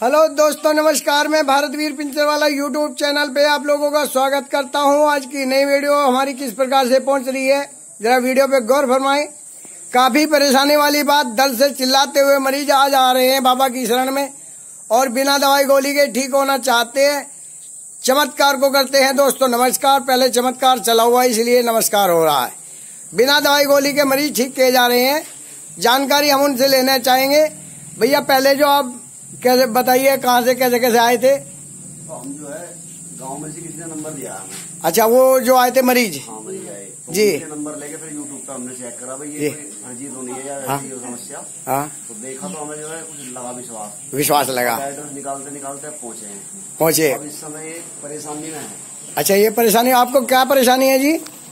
Hello दोस्तों, नमस्कार। मैं भारतवीर पिंचर वाला यूट्यूब चैनल पे आप लोगों का स्वागत करता हूँ। आज की नई वीडियो हमारी किस प्रकार से पहुँच रही है, जरा वीडियो पे गौर फरमाएँ। काफ़ी परेशानी वाली बात दर्द से चिल्लाते हुए मरीज़ आज आ रहे हैं बाबा की शरण में और बिना दवाई गोली के ठीक होना चाहते हैं। चमत्कार को करते हैं दोस्तों, नमस्कार। पहले चमत्कार चला हुआ, इसलिए नमस्कार हो रहा है। बिना दवाई गोली के मरीज़ ठीक किए जा रहे हैं। जानकारी हम उनसे लेना चाहेंगे। भैया, पहले जो आप कैसे बताइए कहाँ से कैसे कैसे आए थे? तो हम जो है गाँव में से किसी ने नंबर दिया हमें। अच्छा वो जो आए थे मरीज़? हाँ मरीज़ आए। तो जी। नंबर लेके फिर यूट्यूब पे हमने चेक करा भाई ये फर्जी तो नहीं है या हाँ। समस्या? हाँ। तो देखा तो हमें जो है कुछ लगा विश्वास। विश्वास लगा। एड्रेस निकालते निकालते पहुँचे पहुँचे। अब इस समय परेशानी में है। अच्छा ये परेशानी आपको क्या परेशानी है जी?